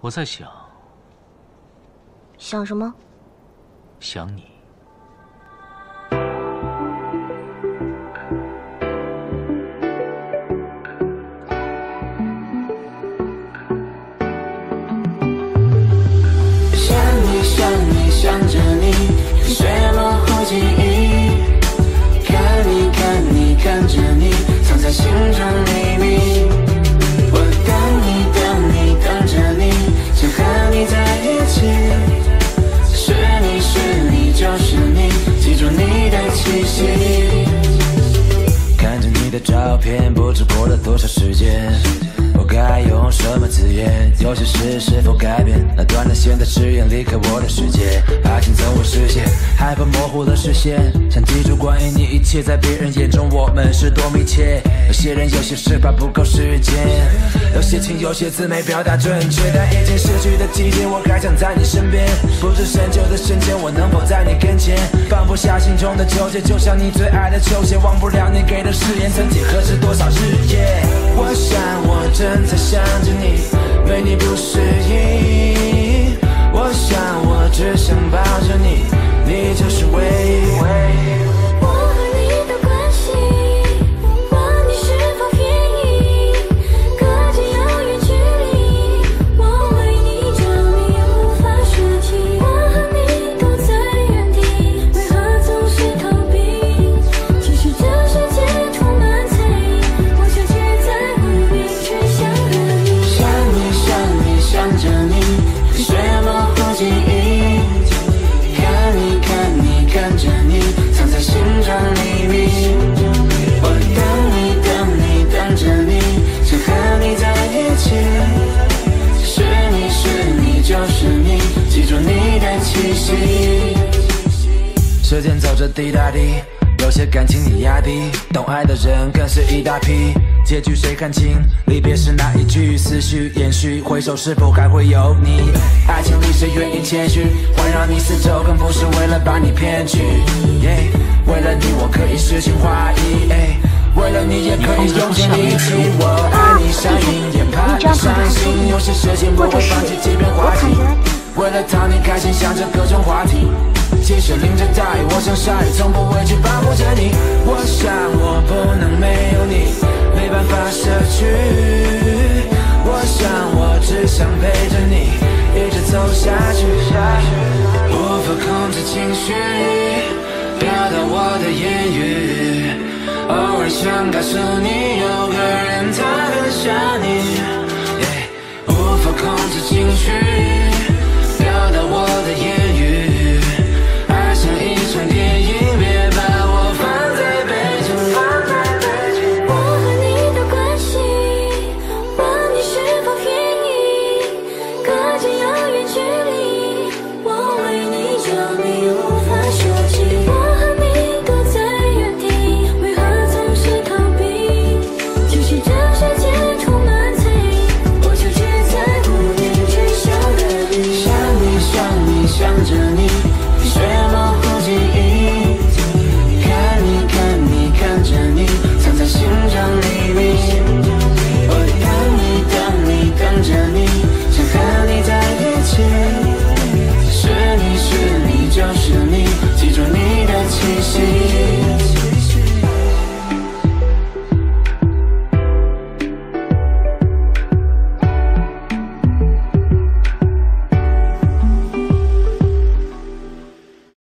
我在想，想什么？想你。想你想你想着你，的照片，不知过了多少时间。我该用什么字眼？有些事是否改变？那断了线的誓言离开我的世界，爱情从未实现，害怕模糊了视线。想记住关于你一切，在别人眼中我们是多密切。有些人有些事怕不够时间，有些情有些字没表达准确。但已经逝去的季节，我还想在你身边。不知深秋的瞬间，我能否在你跟前？放不下心中的纠结，就像你最爱的球鞋，忘不了誓言，曾几何时多少日夜。我想我正在想着你，为你不适气息。时间走着滴答滴，有些感情你压低，懂爱的人更是一大批。结局谁看清？离别时那一句，思绪延续，回首是否还会有你？爱情里谁愿意谦虚，环绕你四周，更不是为了把你骗去。耶为了你，我可以诗情画意。哎为了你，也可以用尽力气。我爱你上瘾，也怕你伤心。有些事情不会放弃，即便花季。为了讨你开心，想着各种话题。即使淋着大雨，我像鲨鱼，从不畏惧保护着你。我想我不能没有你，没办法舍去。我想我只想陪着你，一直走下去。无法控制情绪，表达我的言语。偶尔想告诉你，有个人